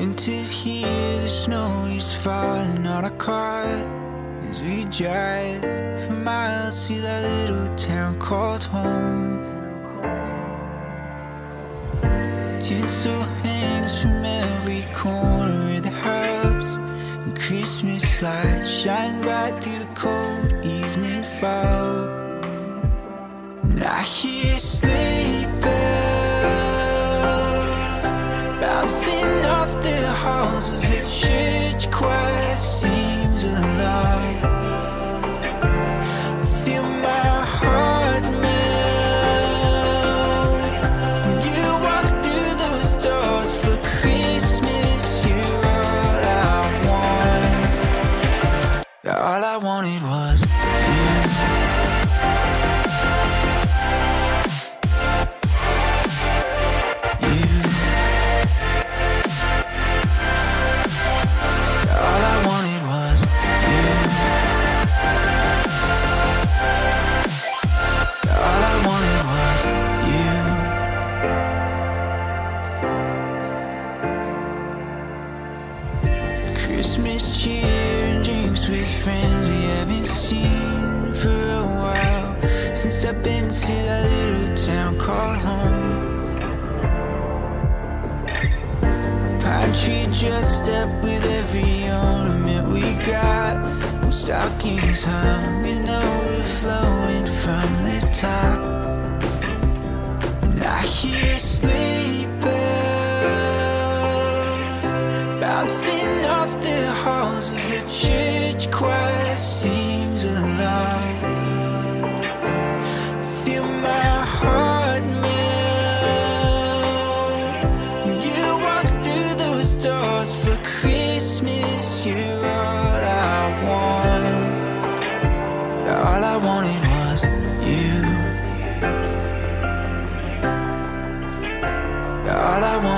Winter's here, the snow is falling on our car as we drive for miles to that little town called home. Tinsel hangs from every corner of the house, and Christmas lights shine bright through the cold evening fog. And I hear Tree dressed up with every ornament we got. And stockings hung with flowing from the top. And I hear bells bouncing off the halls as the church choir All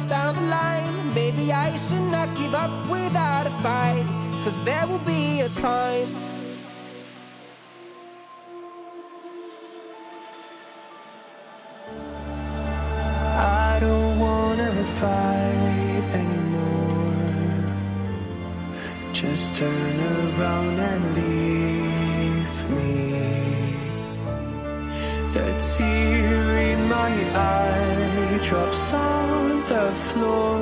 It's down the line. Maybe I should not give up without a fight. Cause there will be a time. I don't wanna fight anymore. Just turn around and leave me. The tear in my eye drops on the floor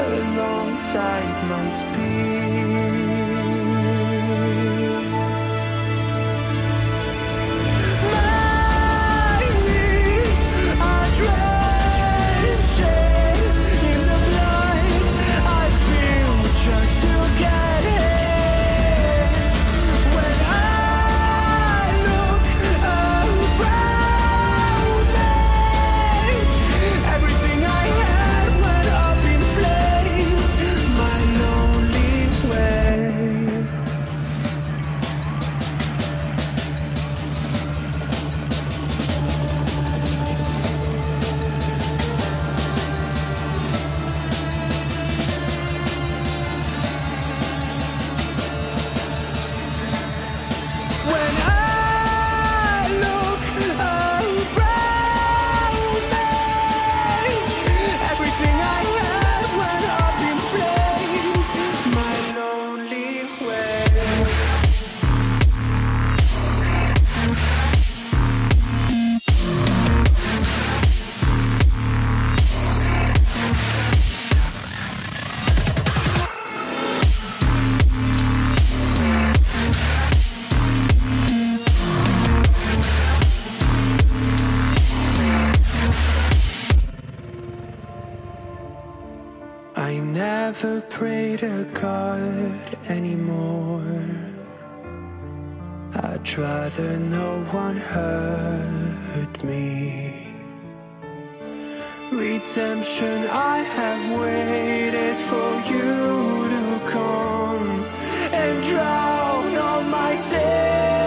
alongside my spear. Never pray to God anymore. I'd rather no one hurt me. Redemption, I have waited for you to come and drown all my sin.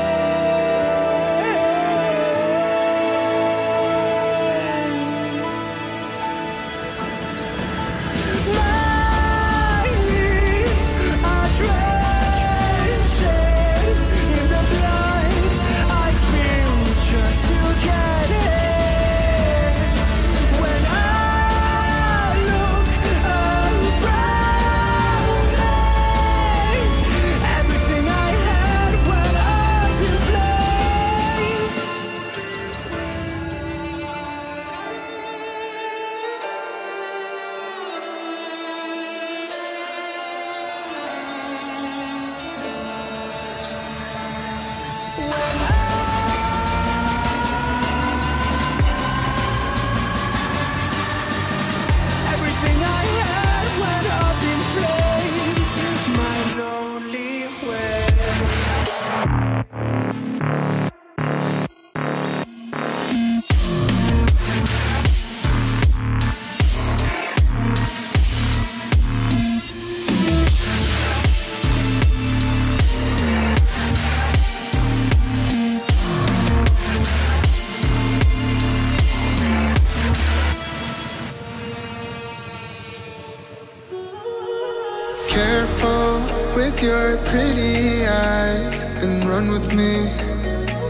With your pretty eyes and run with me.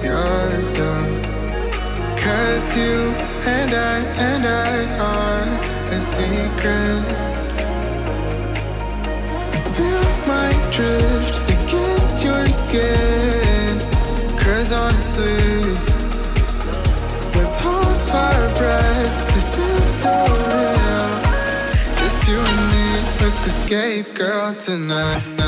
Yeah. Cause you and I and I are a secret. Feel my drift against your skin. Cause honestly, let's hold our breath. This is so real. Just you and me, let's escape, girl, tonight.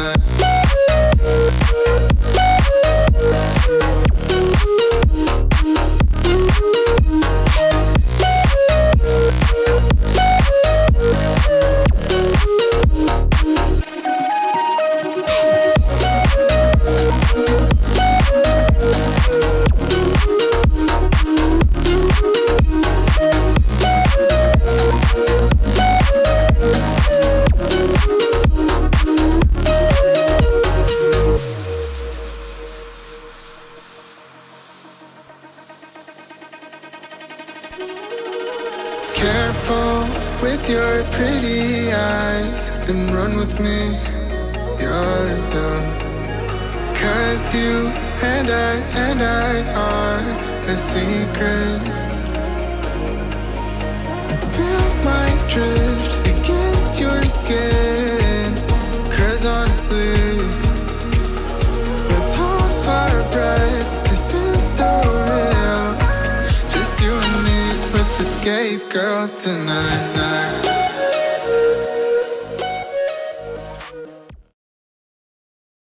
With your pretty eyes and run with me. Yeah, yeah. Cause you and I and I are a secret. Feel my drift against your skin. Girl, tonight. Night.